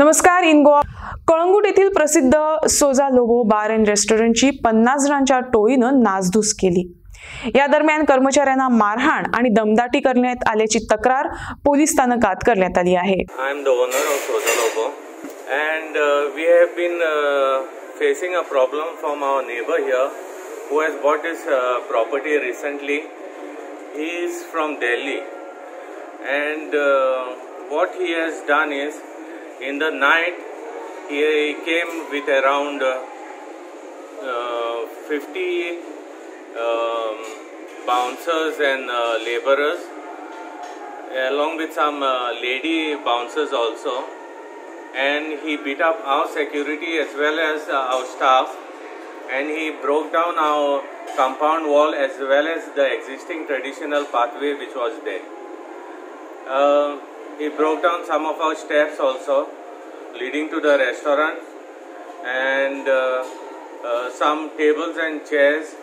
नमस्कार इन गोवा. कळंगूट येथील प्रसिद्ध सोजा लोगो बार अँड रेस्टॉरंटची पन्नास जणांच्या टोळीनं नासधूस केली. या दरम्यान कर्मचाऱ्यांना मारहाण आणि दमदाटी करण्यात आल्याची तक्रार पोलीस स्थानकात करण्यात आली आहे. I am the owner of Soja and we have been facing a problem from our neighbour here who is property recently he is from Delhi and what he has done is in the night he came with around uh, 50 um, bouncers and uh, laborers along with some uh, lady bouncers also. And he beat up our security as well as uh, our staff. And he broke down our compound wall as well as the existing traditional pathway which was there. Uh, he broke down some of our steps also leading to the restaurant and uh, uh, some tables and chairs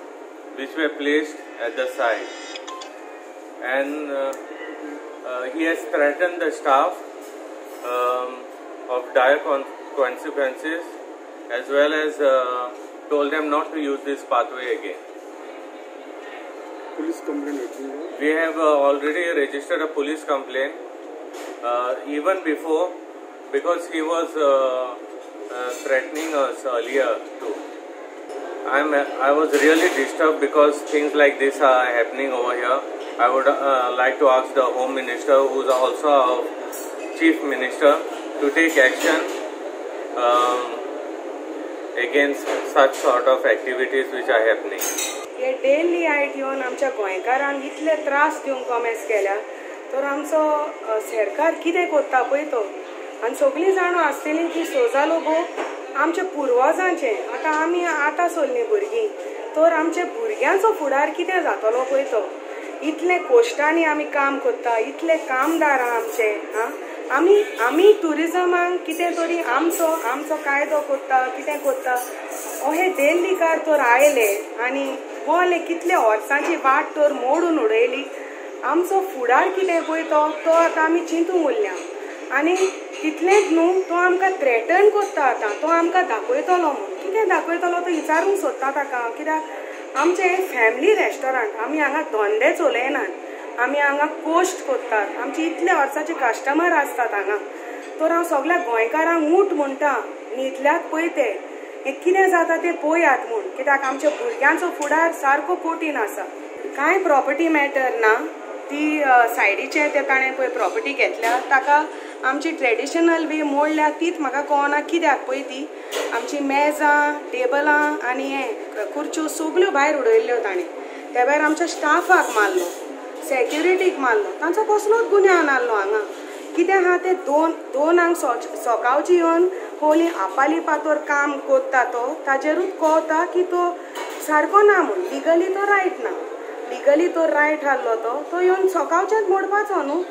which were placed at the side and uh, uh he has threatened the staff um, of dire consequences as well as uh, told them not to use this pathway again. Police complaint. We have uh, already registered a police complaint even before because he was uh, uh, threatening us earlier too. I'm, I was really disturbed because things like this are happening over here. I would uh, like to ask the Home Minister, who is also our Chief Minister, to take action um, against such sort of activities which are happening. हे daily आयट येवन आमच्या गोंयकारांक इतले त्रास दिवंक कॉमेस केल्या तर आमचो सरकार कितें कोत्ता पळय तो आनी सगळीं जाणां आसतलीं की सोजालो गो आमच्या पुर्वजांचे. आतां आमी आतां सोल्लीं भुरगीं. तर आमच्या भुरग्यांचो फुडार कितें जातलो पळय तो इतले कोश्टांनी आमी काम कोत्ता इतले कामदार आहा आमचे आं आमी आमी टुरिजमाक कितें तरी आमचो आमचो कायदो कोत्ता कितें कोत्ता अहे देल्लीकार तर आयले आनी बोले कितले वर्सांची वाट तर मोडून उडयली. आमचो फुडार कितें पळय तो तो आतां आमी चिंतूंक उरल्या. आनी तितलेंच न्हू तो आमकां थ्रेटन कोत्ता आतां तो आमकां दाखयतलो म्हूण. कितें दाखयतलो तो विचारूंक सोदता ताका. कित्याक? आमचें फॅमिली रेस्टॉरंट आमी हांगा धंदे चलयनात. आमी हांगा कोश्ट कोत्तात आमचे इतले वर्साचे कस्टमर आसतात हांगा. तर हांव सगळ्या गोंयकारांक उठ म्हणटा न्हिदल्यात पळय ते. हें कितें जाता तें पळयात म्हूण. कित्याक? आमच्या भुरग्यांचो फुडार सारको कठीण आसा. कांय प्रॉपर्टी मॅटर ना? ती सायडीचे ते ताणें पळय प्रॉपर्टी घेतल्या. ताका आमची ट्रेडिशनल वे मोडल्या तीच म्हाका कळना कित्याक पळय ती. आमची मेजां टेबलां आनी हें खुर्च्यो सगल्यो भायर उडयल्ल्यो ताणें त्या भायर आमच्या स्टाफाक मारलो सेक्युरिटीक मारलो. तांचो कसलोच गुन्यांव नासलो हांगा. कितें आहा ते दोन दोन हांग सकाळची येवन होली आपाली पातोर काम कोत्ता तो. ताजेरूच कळता की तो सारको ना म्हूण. लिगली तो रायट ना. लिगली तो रायट आहलो तो तो येवन सकाळच्याच मोडपाचो न्हू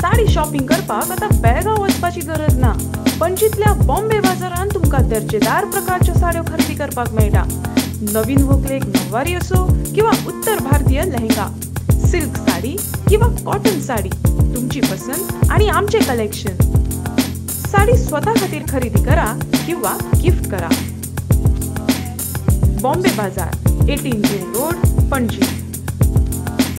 साडी शॉपिंग करपाक आता बेळगांव वचपाची गरज ना. पणजीतल्या बॉम्बे बाजारात तुमकां दर्जेदार प्रकारच्यो साड्यो खरेदी करपाक मेळटा. नवीन व्हंकलेक नववारी असो किंवा उत्तर भारतीय लेहंगा सिल्क साडी किंवा कॉटन साडी तुमची पसंत आणि आमचे कलेक्शन साडी स्वतः खातीर खरेदी करा किंवा गिफ्ट करा. बॉम्बे बाजार एटीन रोड પણજી